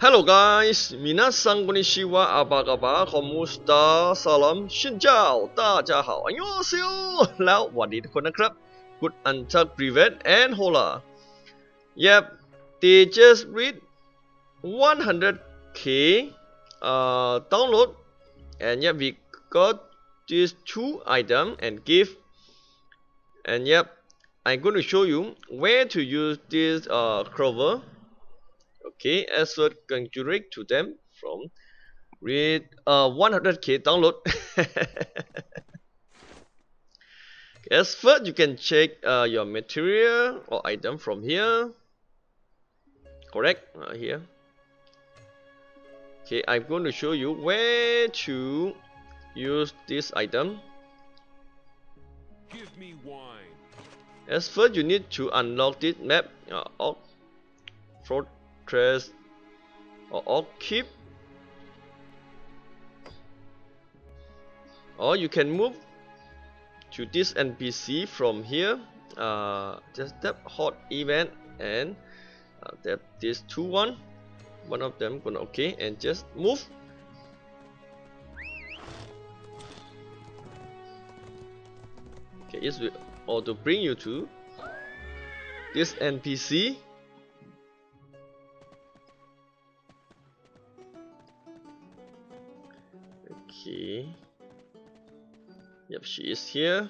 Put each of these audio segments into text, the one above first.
Hello guys, minasan konnichiwa, apa kabar, komusta, salam, xin chào, 大家好, annyeonghaseyo, แล้วสวัสดีทุกคนนะครับ Good Antak Privet and Hola. Yep, they just read 100k uh, download and yep, we got these two items and gift and yep, I'm going to show you where to use this uh, clover okay as well congratulate to them from read uh 100k download? As first you can check uh, your material or item from here. Correct uh, here. Okay i'm going to show you where to use this item. Give me wine. as first you need to unlock this map uh, of fortress or keep. Or you can move to this NPC from here. Uh, just tap hot event and uh, tap this two one. One of them gonna okay and just move. Okay it will auto bring you to this NPC Okay. Yep, she is here.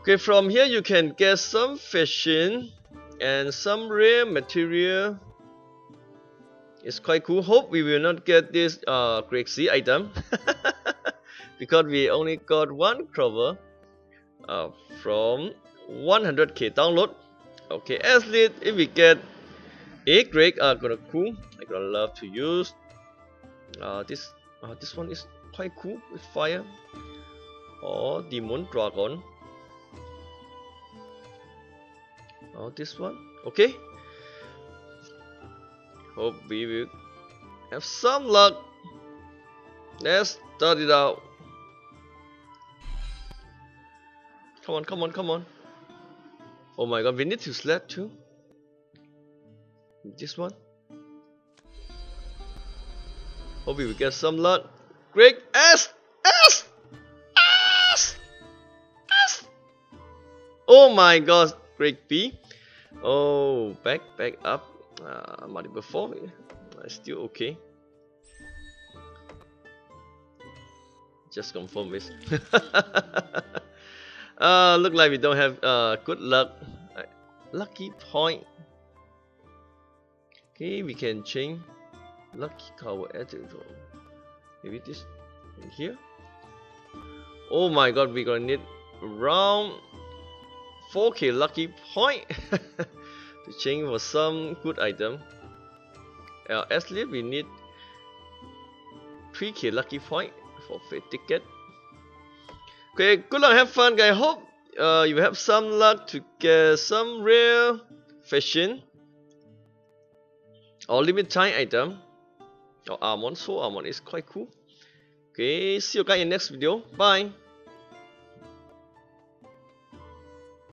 Okay, from here you can get some fishing and some rare material it's quite cool. Hope we will not get this uh Great Sea item because we only got one Clover uh, from 100k download. Okay, as lead if we get a great uh gonna cool. I gonna love to use. Uh, this uh, this one is quite cool with fire or demon dragon. Oh, this one. Okay. Hope we will have some luck. Let's start it out. Come on, come on, come on. Oh my god, we need to select too. This one. Hope we will get some luck. Great S S S S. Oh my god, great B. Oh, back, back up. Uh, multiple. Uh, still okay. Just confirm this. uh, look like we don't have uh good luck. Uh, lucky point. Okay, we can change lucky cover attitude. Maybe this here. Oh my god, we're gonna need around 4k lucky point to change for some good item. Uh, actually, we need 3k lucky point for free ticket. Okay, good luck, have fun, guys. Hope uh, you have some luck to get some rare fashion or limit time item. Or Armon, so Armon is quite cool. Okay, see you guys in next video. Bye.